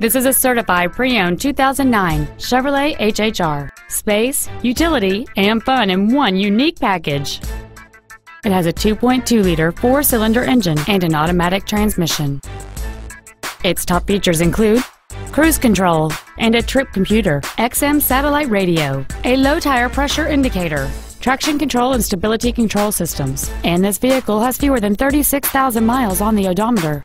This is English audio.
This is a certified pre-owned 2009 Chevrolet HHR. Space, utility, and fun in one unique package. It has a 2.2-liter four-cylinder engine and an automatic transmission. Its top features include cruise control and a trip computer, XM satellite radio, a low tire pressure indicator, traction control and stability control systems, and this vehicle has fewer than 36,000 miles on the odometer.